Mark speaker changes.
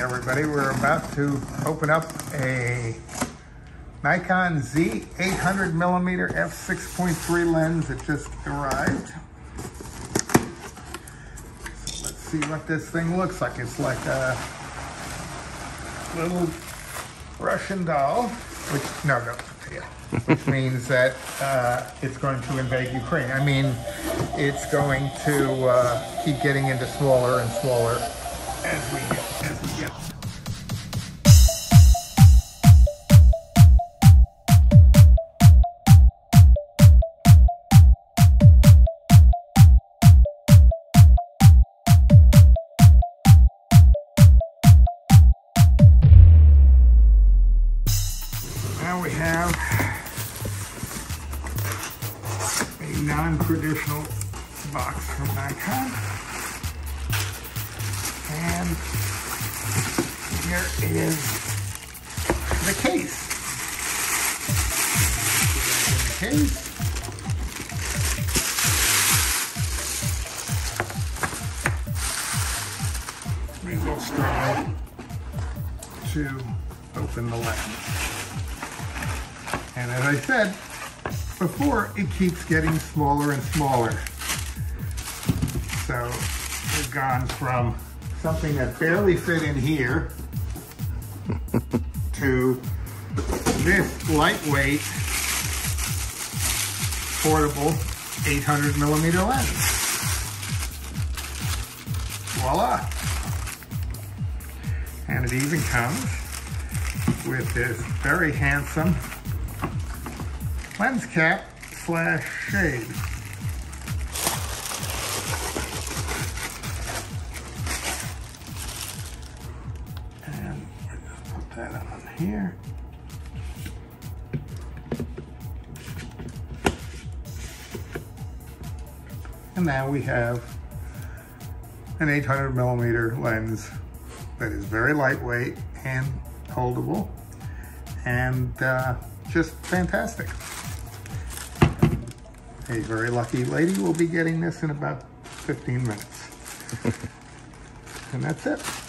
Speaker 1: everybody. We're about to open up a Nikon Z 800 millimeter f6.3 lens that just arrived. So let's see what this thing looks like. It's like a little Russian doll, which, no, no, yeah, which means that uh, it's going to invade Ukraine. I mean, it's going to uh, keep getting into smaller and smaller Now we have a non-traditional box from Nikon. And here is the case. The case. We will start to open the lens. And as I said before, it keeps getting smaller and smaller. So we've gone from something that barely fit in here to this lightweight portable 800 millimeter lens. Voila. And it even comes with this very handsome lens cap slash shade. That on here. And now we have an 800 millimeter lens that is very lightweight and holdable and uh, just fantastic. A very lucky lady will be getting this in about 15 minutes. and that's it.